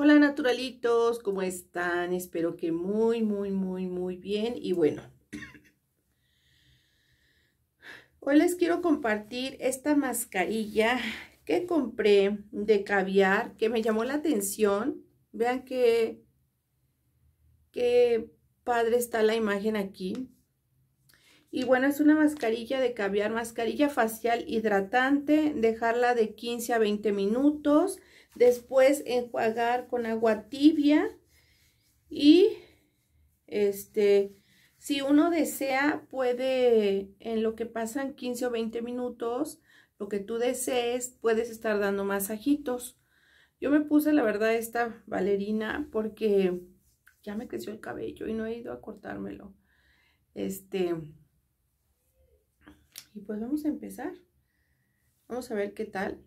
Hola naturalitos, ¿cómo están? Espero que muy, muy, muy, muy bien. Y bueno, hoy les quiero compartir esta mascarilla que compré de caviar, que me llamó la atención. Vean que, qué padre está la imagen aquí. Y bueno, es una mascarilla de caviar, mascarilla facial hidratante, dejarla de 15 a 20 minutos Después enjuagar con agua tibia y este, si uno desea, puede, en lo que pasan 15 o 20 minutos, lo que tú desees, puedes estar dando masajitos. Yo me puse, la verdad, esta valerina porque ya me creció el cabello y no he ido a cortármelo. Este, y pues vamos a empezar. Vamos a ver qué tal.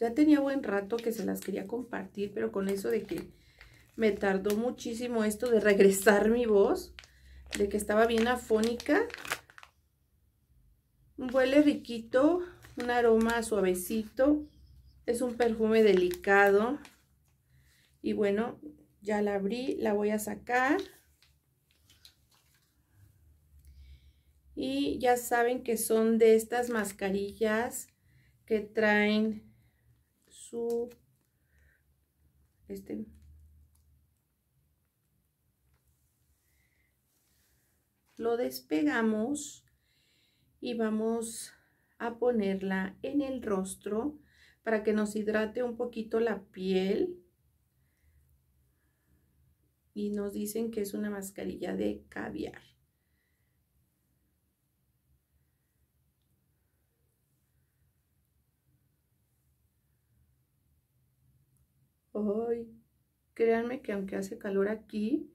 Ya tenía buen rato que se las quería compartir, pero con eso de que me tardó muchísimo esto de regresar mi voz, de que estaba bien afónica. Huele riquito, un aroma suavecito, es un perfume delicado. Y bueno, ya la abrí, la voy a sacar. Y ya saben que son de estas mascarillas que traen su este lo despegamos y vamos a ponerla en el rostro para que nos hidrate un poquito la piel. Y nos dicen que es una mascarilla de caviar Ay, créanme que aunque hace calor aquí,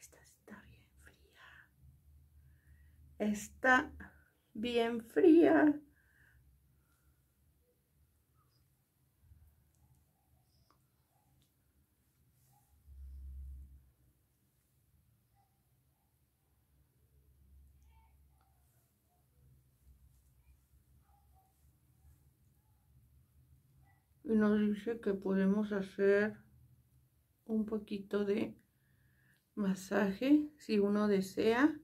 esta está bien fría. Está bien fría. Y nos dice que podemos hacer un poquito de masaje si uno desea.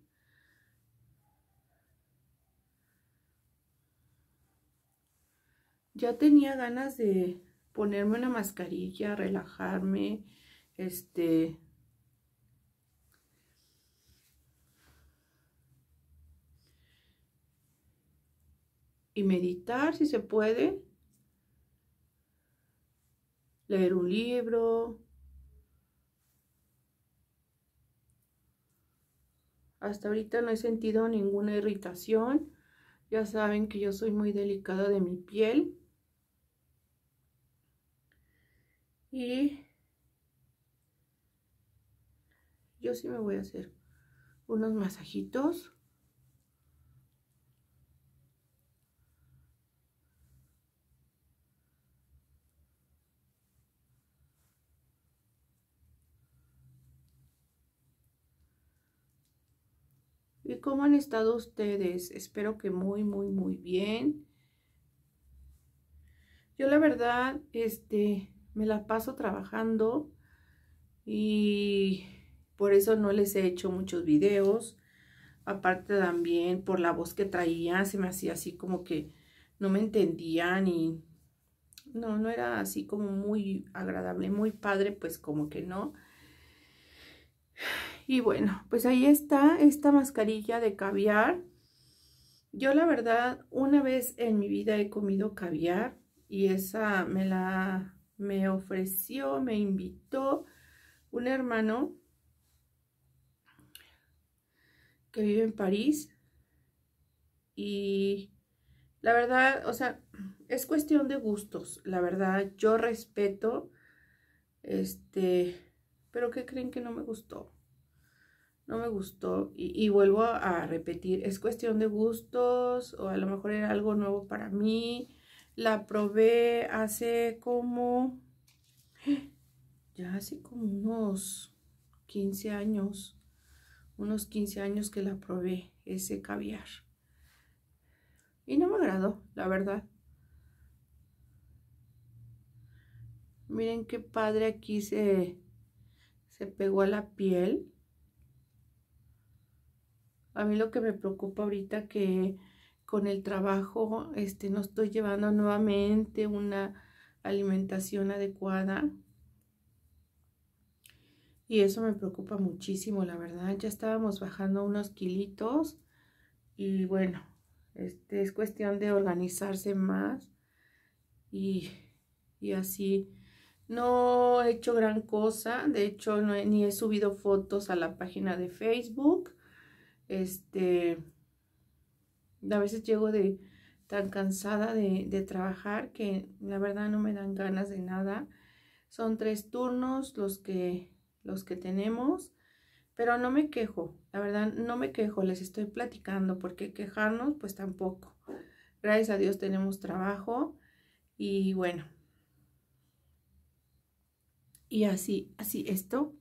Ya tenía ganas de ponerme una mascarilla relajarme este y meditar si se puede leer un libro. Hasta ahorita no he sentido ninguna irritación. Ya saben que yo soy muy delicada de mi piel. Y yo sí me voy a hacer unos masajitos. ¿Y cómo han estado ustedes? Espero que muy, muy, muy bien. Yo la verdad, este, me la paso trabajando y por eso no les he hecho muchos videos. Aparte también por la voz que traía, se me hacía así como que no me entendían y no, no era así como muy agradable, muy padre, pues como que no. Y bueno, pues ahí está esta mascarilla de caviar. Yo la verdad, una vez en mi vida he comido caviar y esa me la me ofreció, me invitó un hermano que vive en París y la verdad, o sea, es cuestión de gustos, la verdad, yo respeto, este, pero ¿qué creen que no me gustó? No me gustó y, vuelvo a, repetir, es cuestión de gustos o a lo mejor era algo nuevo para mí. La probé hace como, ya hace como unos 15 años, unos 15 años que la probé, ese caviar. Y no me agradó, la verdad. Miren qué padre aquí se, se pegó a la piel. A mí lo que me preocupa ahorita que con el trabajo este, no estoy llevando nuevamente una alimentación adecuada. Y eso me preocupa muchísimo, la verdad. Ya estábamos bajando unos kilitos. Y bueno, este es cuestión de organizarse más. Y, y así. No he hecho gran cosa. De hecho, no ni he subido fotos a la página de Facebook. Este. A veces llego de tan cansada de, de trabajar que la verdad no me dan ganas de nada. Son tres turnos los que los que tenemos, pero no me quejo, la verdad no me quejo, les estoy platicando porque quejarnos pues tampoco. Gracias a Dios tenemos trabajo y bueno. Y así, así esto.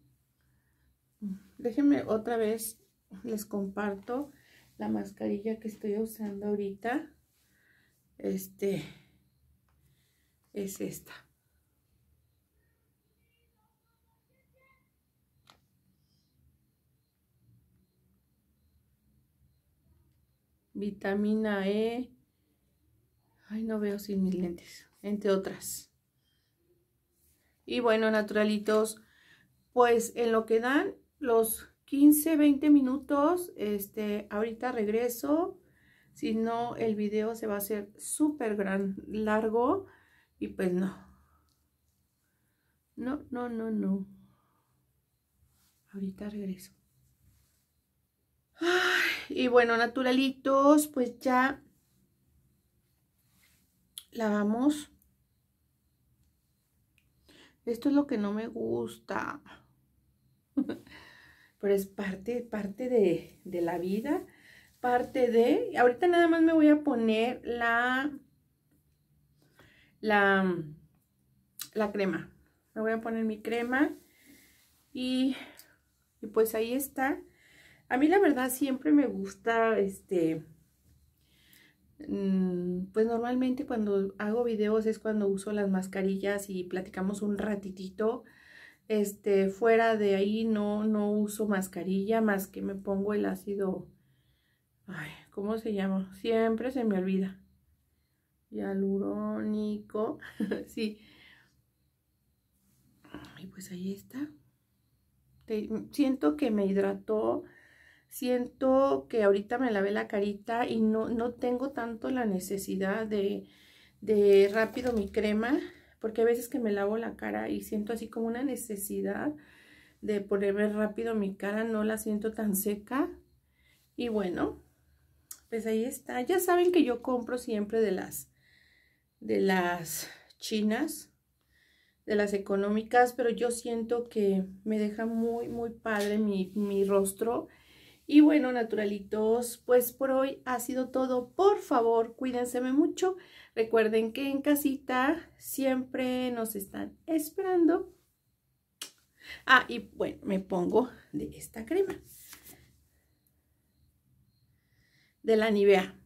Déjenme otra vez, les comparto la mascarilla que estoy usando ahorita. Este es esta. vitamina E. Ay, no veo sin mis lentes, entre otras. Y bueno, naturalitos, pues en lo que dan los 15, 20 minutos, este, ahorita regreso. Si no, el video se va a hacer súper gran, largo. Y pues no. No, no, no, no. Ahorita regreso. y bueno, naturalitos, pues ya lavamos. Esto es lo que no me gusta. Pero es parte, parte de, de la vida. Parte de... Ahorita nada más me voy a poner la... La... La crema. Me voy a poner mi crema. Y, y pues ahí está. A mí la verdad siempre me gusta, este, mm, pues normalmente cuando hago videos es cuando uso las mascarillas y platicamos un ratitito. Este, fuera de ahí no, no uso mascarilla más que me pongo el ácido, ¿cómo se llama? Siempre se me olvida. Hialurónico, sí. Y pues ahí está. siento que me hidrató siento que ahorita me lavé la carita y no, no tengo tanto la necesidad de, de rápido mi crema, porque a veces que me lavo la cara y siento así como una necesidad de ponerme rápido mi cara, no la siento tan seca. Y bueno, pues ahí está. Ya saben que yo compro siempre de las, de las chinas, de las económicas, pero yo siento que me deja muy, muy padre mi, mi rostro y bueno, naturalitos, pues por hoy ha sido todo. Por favor, cuídense mucho. Recuerden que en casita siempre nos están esperando. Ah, y bueno, me pongo de esta crema. De la Nivea.